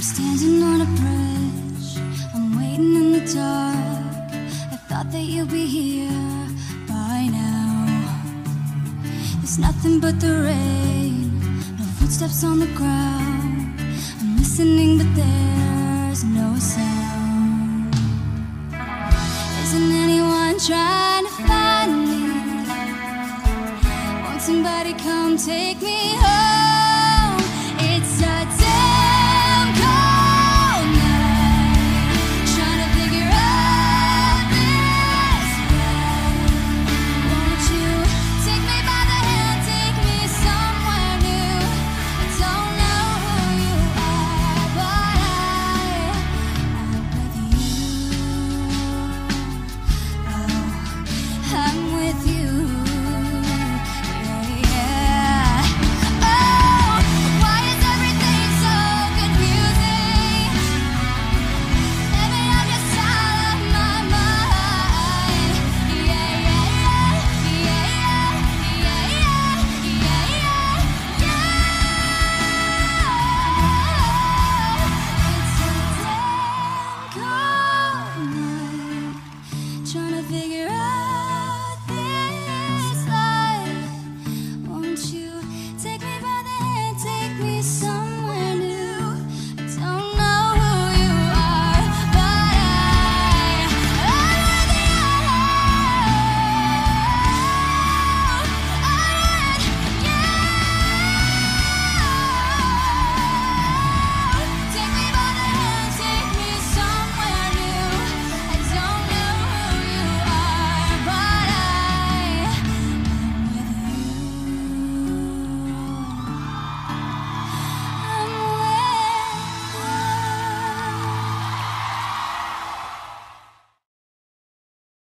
I'm standing on a bridge, I'm waiting in the dark. I thought that you'd be here by now. There's nothing but the rain, no footsteps on the ground. I'm listening, but there's no sound. Isn't anyone trying to find me? Won't somebody come take me home?